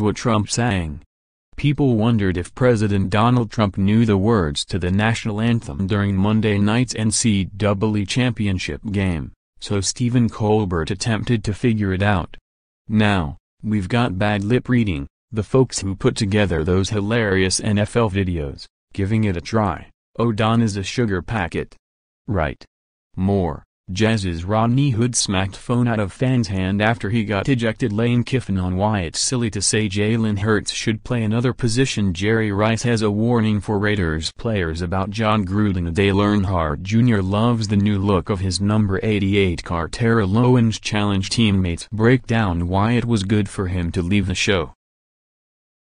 what Trump sang. People wondered if President Donald Trump knew the words to the national anthem during Monday night's NCAA championship game, so Stephen Colbert attempted to figure it out. Now, we've got bad lip reading, the folks who put together those hilarious NFL videos, giving it a try, oh Don is a sugar packet. Right. More. Jazz's Rodney Hood smacked phone out of fan's hand after he got ejected Lane Kiffin on why it's silly to say Jalen Hurts should play another position Jerry Rice has a warning for Raiders players about Jon Gruden Dale Earnhardt Jr. loves the new look of his number 88 car Terrell Owens challenge teammates break down why it was good for him to leave the show.